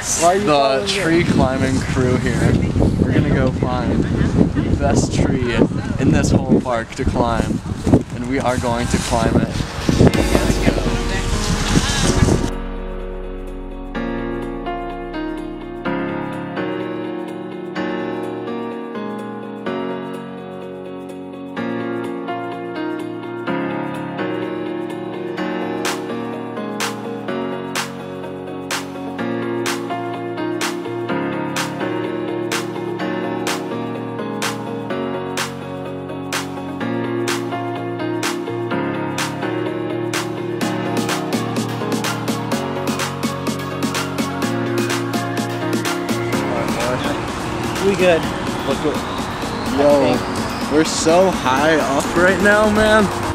It's Why are you the tree climbing crew here. We're gonna go find the best tree in this whole park to climb, and we are going to climb it. We good. Look at, yo, we're so high up right now, man.